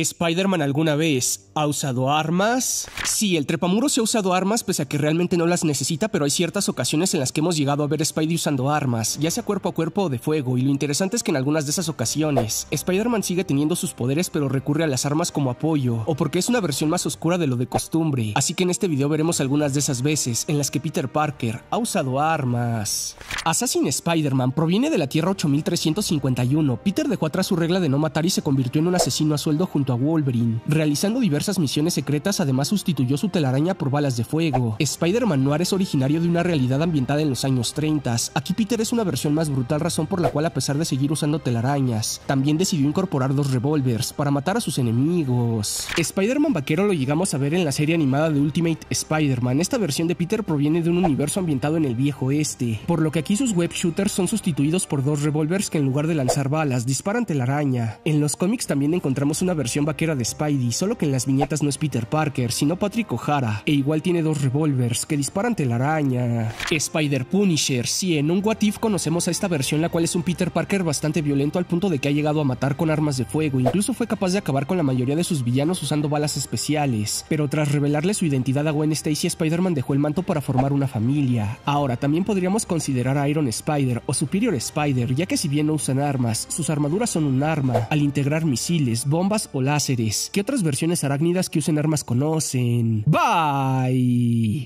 ¿Spider-Man alguna vez ha usado armas? Sí, el trepamuro se ha usado armas pese a que realmente no las necesita, pero hay ciertas ocasiones en las que hemos llegado a ver a Spidey usando armas, ya sea cuerpo a cuerpo o de fuego, y lo interesante es que en algunas de esas ocasiones, Spider-Man sigue teniendo sus poderes pero recurre a las armas como apoyo, o porque es una versión más oscura de lo de costumbre, así que en este video veremos algunas de esas veces en las que Peter Parker ha usado armas. Assassin Spider-Man proviene de la Tierra 8351, Peter dejó atrás su regla de no matar y se convirtió en un asesino a sueldo junto a Wolverine. Realizando diversas misiones secretas, además sustituyó su telaraña por balas de fuego. Spider-Man Noir es originario de una realidad ambientada en los años 30. Aquí Peter es una versión más brutal, razón por la cual, a pesar de seguir usando telarañas, también decidió incorporar dos revólveres para matar a sus enemigos. Spider-Man vaquero lo llegamos a ver en la serie animada de Ultimate Spider-Man. Esta versión de Peter proviene de un universo ambientado en el viejo este, por lo que aquí sus web shooters son sustituidos por dos revólveres que en lugar de lanzar balas disparan telaraña. En los cómics también encontramos una versión vaquera de Spidey, solo que en las viñetas no es Peter Parker, sino Patrick O'Hara, e igual tiene dos revólveres que disparan telaraña. Spider Punisher, sí, en un What If conocemos a esta versión, la cual es un Peter Parker bastante violento al punto de que ha llegado a matar con armas de fuego, incluso fue capaz de acabar con la mayoría de sus villanos usando balas especiales, pero tras revelarle su identidad a Gwen Stacy, Spider-Man dejó el manto para formar una familia. Ahora, también podríamos considerar a Iron Spider o Superior Spider, ya que si bien no usan armas, sus armaduras son un arma, al integrar misiles, bombas o láseres. ¿Qué otras versiones arácnidas que usen armas conocen? Bye.